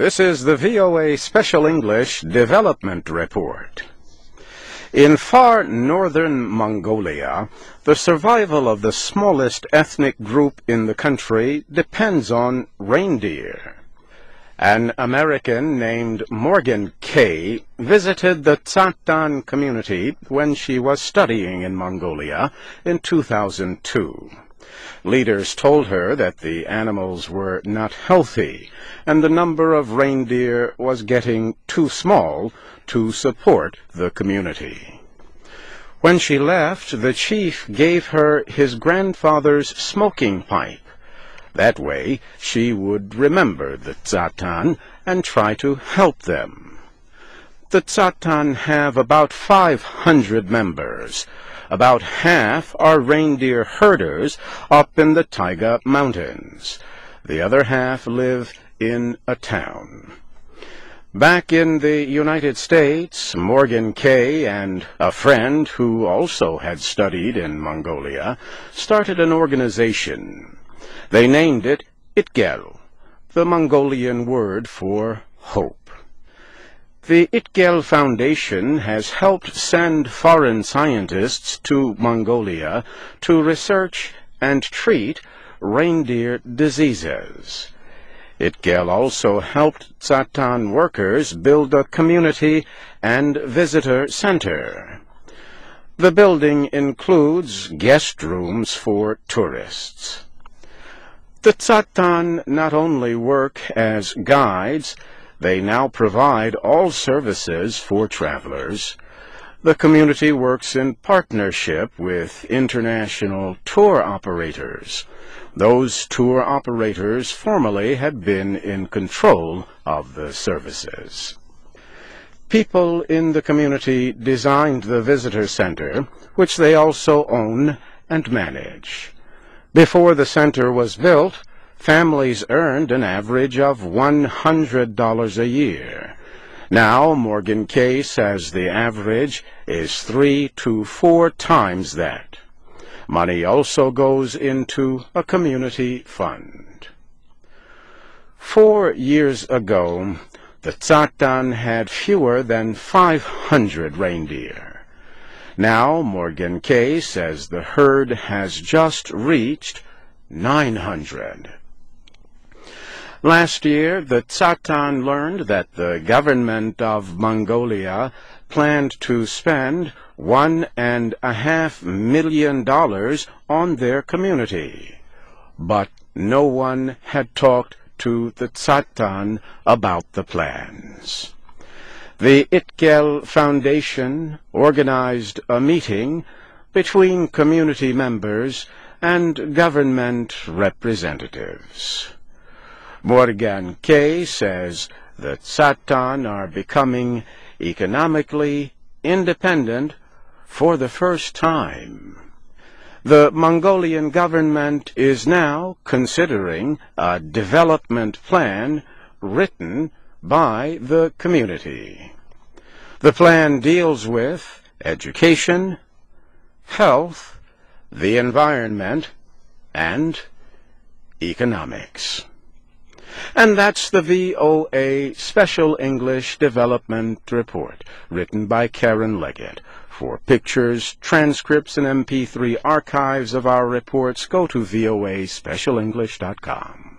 This is the VOA Special English Development Report. In far northern Mongolia, the survival of the smallest ethnic group in the country depends on reindeer. An American named Morgan Keay visited the Tsatan community when she was studying in Mongolia in 2002. Leaders told her that the animals were not healthy and the number of reindeer was getting too small to support the community. When she left, the chief gave her his grandfather's smoking pipe. That way she would remember the Tsatan and try to help them. The Tsatan have about 500 members. About half are reindeer herders up in the Taiga Mountains. The other half live in a town. Back in the United States, Morgan Keay and a friend who also had studied in Mongolia started an organization. They named it Itgel, the Mongolian word for hope. The Itgel Foundation has helped send foreign scientists to Mongolia to research and treat reindeer diseases. Itgel also helped Tsatan workers build a community and visitor center. The building includes guest rooms for tourists. The Tsatan not only work as guides, they now provide all services for travelers. The community works in partnership with international tour operators. Those tour operators formerly had been in control of the services. People in the community designed the visitor center, which they also own and manage. Before the center was built, families earned an average of $100 a year. Now, Morgan Keay says the average is three to four times that. Money also goes into a community fund. Four years ago, the Tsatan had fewer than 500 reindeer. Now, Morgan Keay says the herd has just reached 900. Last year, the Tsatan learned that the government of Mongolia planned to spend one and a half million dollars on their community. But no one had talked to the Tsatan about the plans. The Itgel Foundation organized a meeting between community members and government representatives. Morgan Keay says that Tsatan are becoming economically independent for the first time. The Mongolian government is now considering a development plan written by the community. The plan deals with education, health, the environment, and economics. And that's the VOA Special English Development Report, written by Karen Leggett. For pictures, transcripts, and MP3 archives of our reports, go to voaspecialenglish.com.